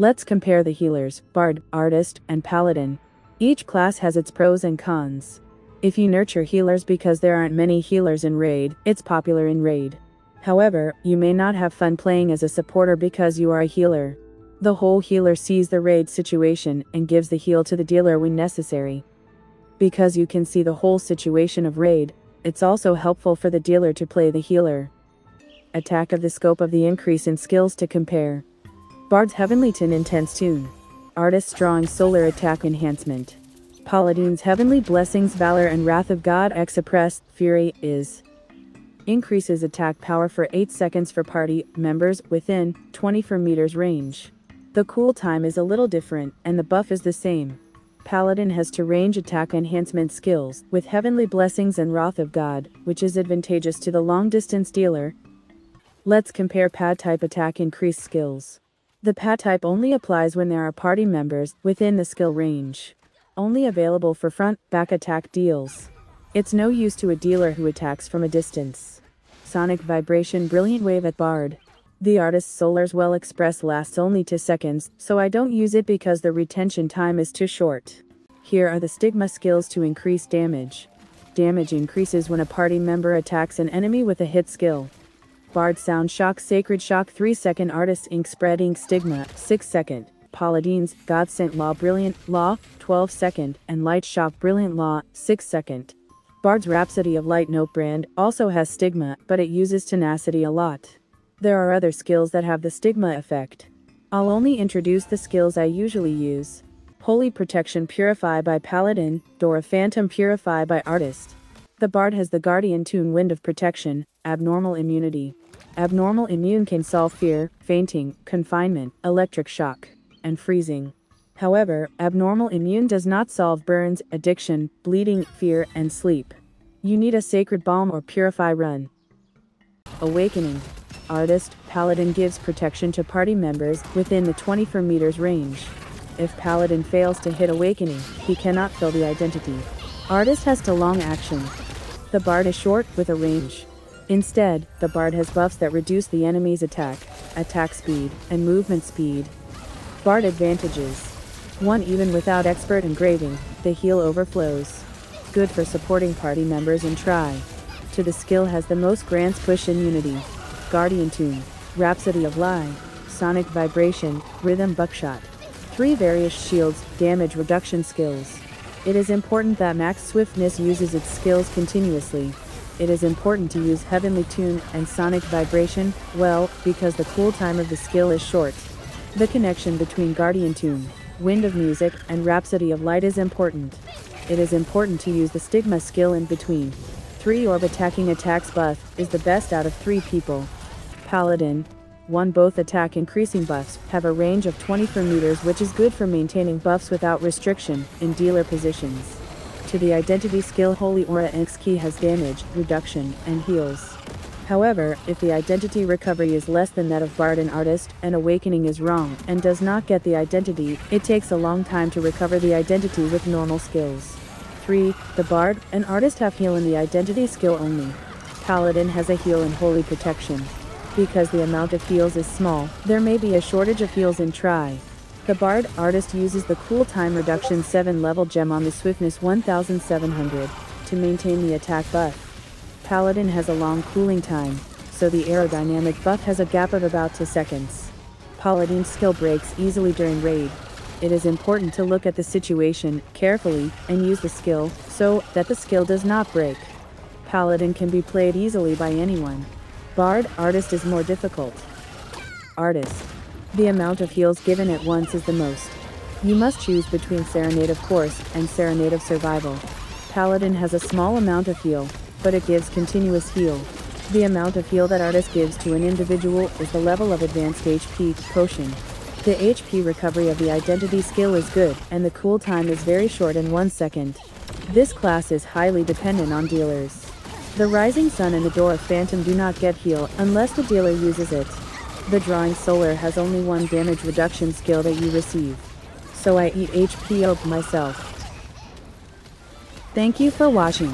Let's compare the healers, Bard, Artist, and Paladin. Each class has its pros and cons. If you nurture healers because there aren't many healers in Raid, it's popular in Raid. However, you may not have fun playing as a supporter because you are a healer. The whole healer sees the raid situation and gives the heal to the dealer when necessary. Because you can see the whole situation of raid, it's also helpful for the dealer to play the healer. Attack of the scope of the increase in skills to compare. Bard's Heavenly Tune Intense Tune. Artist's Drawing Solar Attack Enhancement. Paladin's Heavenly Blessings Valor and Wrath of God Express Fury is. Increases attack power for 8 seconds for party members within 24 meters range. The cool time is a little different, and the buff is the same. Paladin has to range attack enhancement skills, with Heavenly Blessings and Wrath of God, which is advantageous to the long distance dealer. Let's compare pad type attack increase skills. The PAT type only applies when there are party members within the skill range. Only available for front, back attack deals. It's no use to a dealer who attacks from a distance. Sonic Vibration Brilliant Wave at Bard. The artist's Solar's Well Express lasts only 2 seconds, so I don't use it because the retention time is too short. Here are the Stigma skills to increase damage. Damage increases when a party member attacks an enemy with a hit skill. Bard Sound Shock Sacred Shock 3 second Artist Ink Spread Ink Stigma 6 second Paladins God Sent Law Brilliant Law 12 second and Light Shock Brilliant Law 6 second. Bard's Rhapsody of Light Note brand also has Stigma but it uses Tenacity a lot. There are other skills that have the Stigma effect. I'll only introduce the skills I usually use. Holy Protection Purify by Paladin, Door of Phantom Purify by Artist. The Bard has the Guardian Tune Wind of Protection, Abnormal Immunity. Abnormal Immune can solve fear, fainting, confinement, electric shock, and freezing. However, Abnormal Immune does not solve burns, addiction, bleeding, fear, and sleep. You need a Sacred Balm or Purify Run. Awakening. Artist, Paladin gives protection to party members within the 24 meters range. If Paladin fails to hit Awakening, he cannot fill the identity. Artist has to long action. The Bard is short with a range. Instead, the Bard has buffs that reduce the enemy's attack, attack speed, and movement speed. Bard advantages. 1 Even without expert engraving, the heal overflows. Good for supporting party members in try. To the skill has the most grants push in unity. Guardian Tune, Rhapsody of Light, Sonic Vibration, Rhythm Buckshot. Three various shields, damage reduction skills. It is important that Max Swiftness uses its skills continuously. It is important to use Heavenly Tune and Sonic Vibration, well, because the cool time of the skill is short. The connection between Guardian Tune, Wind of Music, and Rhapsody of Light is important. It is important to use the Stigma skill in between. 3 Orb attacking attacks buff is the best out of 3 people. Paladin, 1 Both attack increasing buffs have a range of 24 meters which is good for maintaining buffs without restriction in dealer positions. To the identity skill Holy Aura X key has damage, reduction, and heals. However, if the identity recovery is less than that of Bard and Artist, and Awakening is wrong, and does not get the identity, it takes a long time to recover the identity with normal skills. 3. The Bard and Artist have heal in the identity skill only. Paladin has a heal in Holy Protection. Because the amount of heals is small, there may be a shortage of heals in Try. The Bard artist uses the Cool Time Reduction 7 level gem on the Swiftness 1700 to maintain the attack buff. Paladin has a long cooling time, so the aerodynamic buff has a gap of about 2 seconds. Paladin's skill breaks easily during raid. It is important to look at the situation carefully and use the skill so that the skill does not break. Paladin can be played easily by anyone. Bard artist is more difficult. Artist. The amount of heals given at once is the most. You must choose between Serenade of Courage and Serenade of Survival. Paladin has a small amount of heal, but it gives continuous heal. The amount of heal that artist gives to an individual is the level of advanced HP potion. The HP recovery of the identity skill is good, and the cool time is very short in 1 second. This class is highly dependent on dealers. The Rising Sun and the Door of Phantom do not get heal unless the dealer uses it. The Drawing Solar has only one damage reduction skill that you receive. So I eat HP up myself. Thank you for watching.